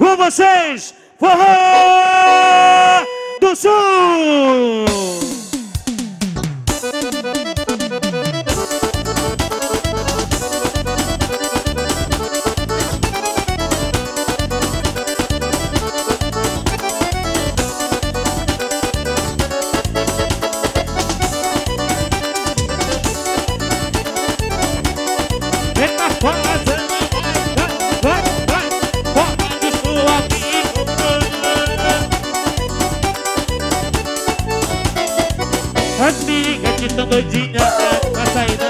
Com vocês, Forró do Sul! As amigas que tão doidinhas pra sair da